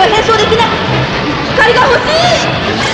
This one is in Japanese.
には変装できない。光が欲しい。